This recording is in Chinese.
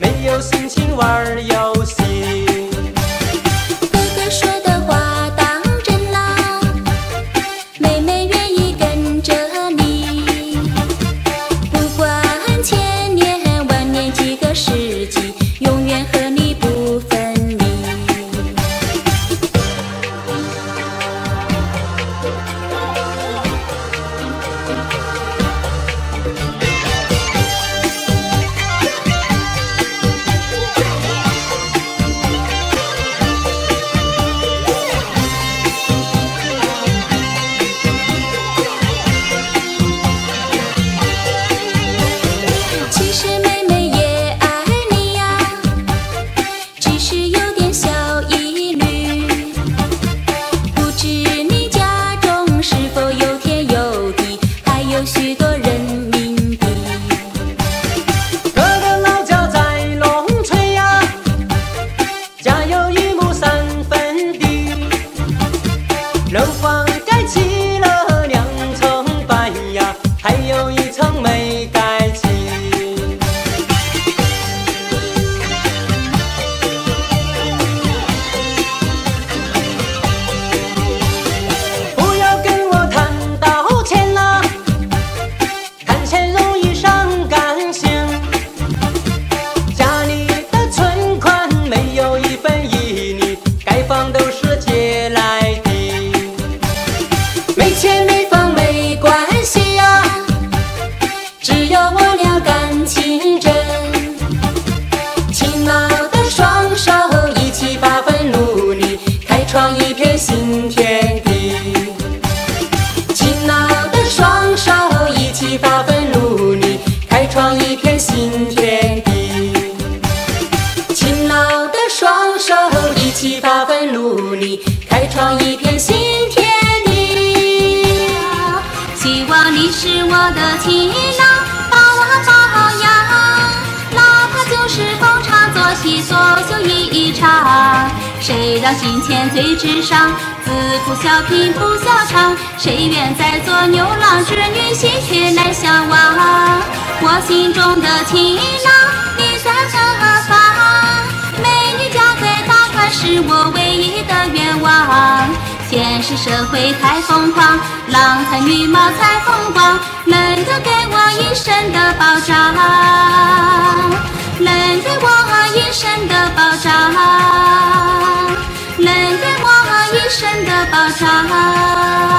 没有心情玩儿游的情郎，把我保养。哪怕就是逢场作戏，作秀一场。谁让金钱最至上？自古小贫不笑场。谁愿再做牛郎织女，心却难相忘？我心中的情郎，你在何方？美女嫁给大官是我唯。现实社会太疯狂，郎才女貌才风光，能够给我一生的保障，能给我一生的保障，能给我一生的保障。